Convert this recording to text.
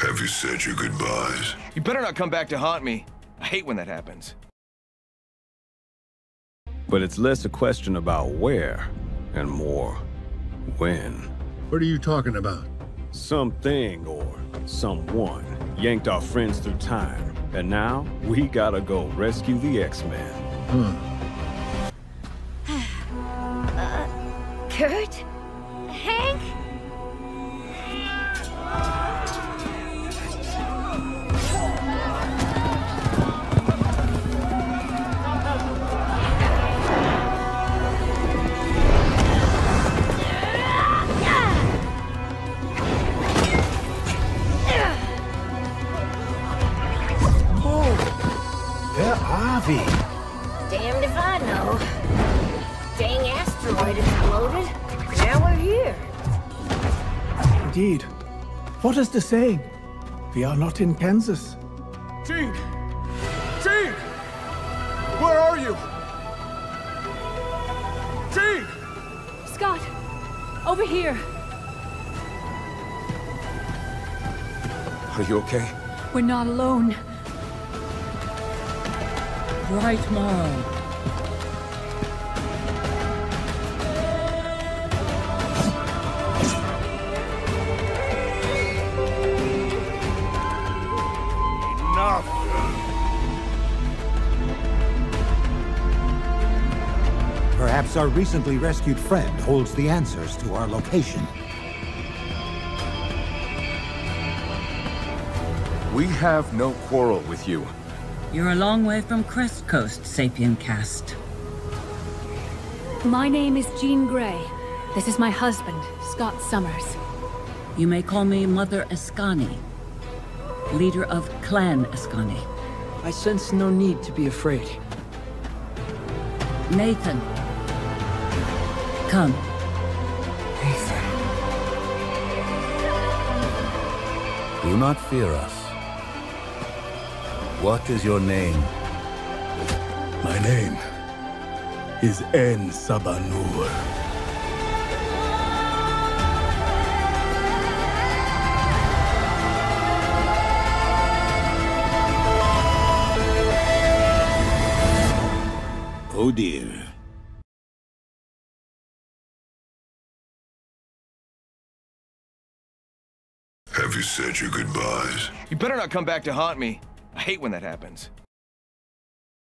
Have you said your goodbyes? You better not come back to haunt me. I hate when that happens. But it's less a question about where and more when. What are you talking about? Something or someone yanked our friends through time. And now we gotta go rescue the X-Men. Hmm. Uh, Kurt? Hank? Where are we? Damned if I know. Dang asteroid exploded. Now we're here. Indeed. What is the saying? We are not in Kansas. Jean! Jean! Where are you? Jean! Scott! Over here! Are you okay? We're not alone. Right, Morrow. Enough! Perhaps our recently rescued friend holds the answers to our location. We have no quarrel with you. You're a long way from Crest Coast, Sapien Cast. My name is Jean Grey. This is my husband, Scott Summers. You may call me Mother Askani, leader of Clan Askani. I sense no need to be afraid. Nathan. Come. Nathan. Do not fear us. What is your name? My name is En Sabah Nur. Oh dear. Have you said your goodbyes? You better not come back to haunt me. I hate when that happens.